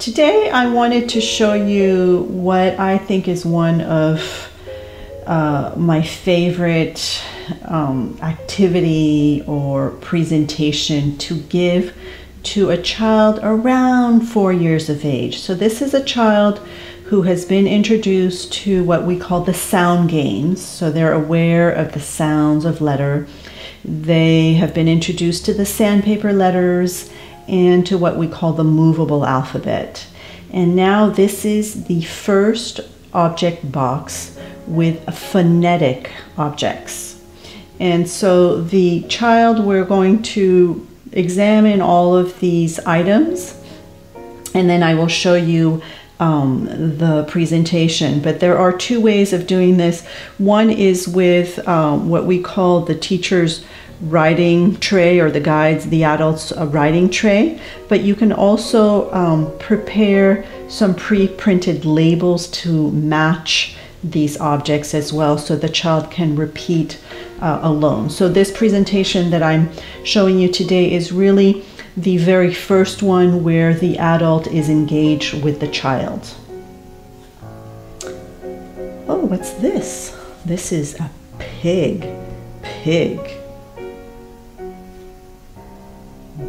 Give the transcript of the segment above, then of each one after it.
Today I wanted to show you what I think is one of uh, my favorite um, activity or presentation to give to a child around four years of age. So this is a child who has been introduced to what we call the sound games. So they're aware of the sounds of letter. They have been introduced to the sandpaper letters and to what we call the movable alphabet. And now this is the first object box with phonetic objects. And so the child, we're going to examine all of these items and then I will show you um, the presentation. But there are two ways of doing this. One is with um, what we call the teacher's writing tray or the guides, the adults uh, writing tray, but you can also um, prepare some pre-printed labels to match these objects as well so the child can repeat uh, alone. So this presentation that I'm showing you today is really the very first one where the adult is engaged with the child. Oh, what's this? This is a pig. Pig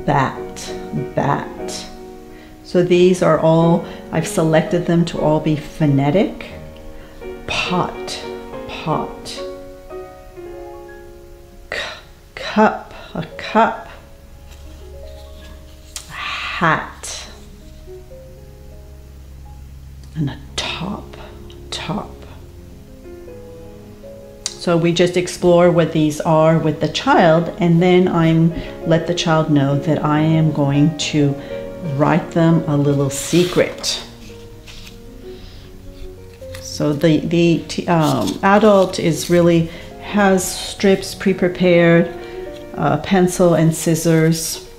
bat, bat. So these are all, I've selected them to all be phonetic. Pot, pot. C cup, a cup. Hat. And a top, top. So we just explore what these are with the child and then I'm let the child know that I am going to write them a little secret. So the, the um, adult is really has strips pre-prepared, uh, pencil and scissors.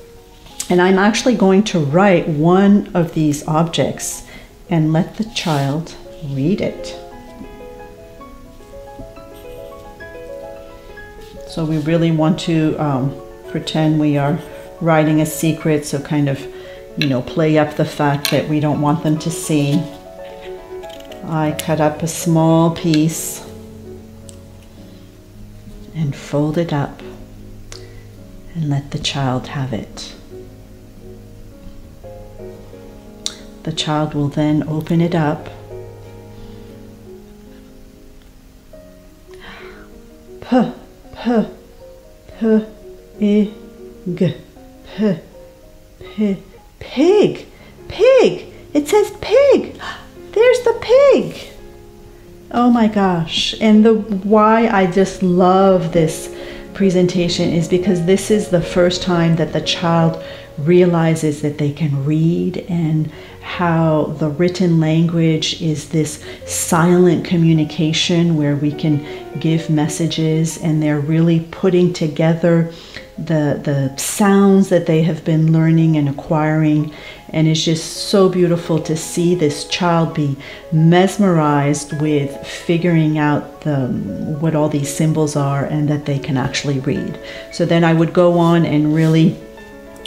And I'm actually going to write one of these objects and let the child read it. So we really want to um, pretend we are writing a secret, so kind of, you know, play up the fact that we don't want them to see. I cut up a small piece and fold it up and let the child have it. The child will then open it up. Puh p p i g p p pig pig. It says pig. There's the pig. Oh my gosh. And the why i just love this presentation is because this is the first time that the child realizes that they can read and how the written language is this silent communication where we can give messages and they're really putting together the the sounds that they have been learning and acquiring and it's just so beautiful to see this child be mesmerized with figuring out the what all these symbols are and that they can actually read so then i would go on and really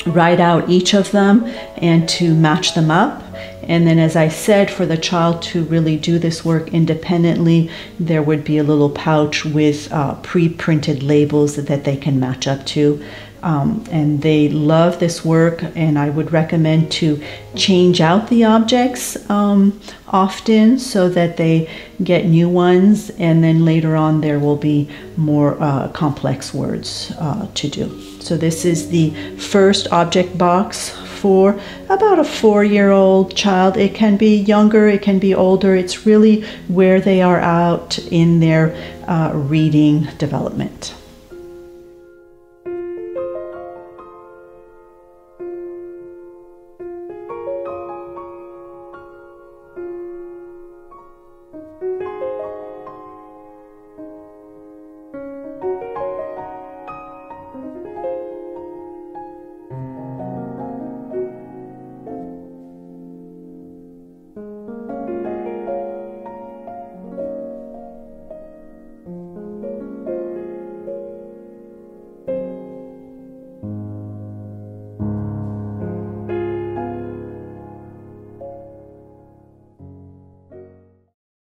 write out each of them and to match them up. And then, as I said, for the child to really do this work independently, there would be a little pouch with uh, pre printed labels that they can match up to. Um, and they love this work, and I would recommend to change out the objects um, often so that they get new ones, and then later on there will be more uh, complex words uh, to do. So this is the first object box for about a four-year-old child. It can be younger, it can be older. It's really where they are out in their uh, reading development.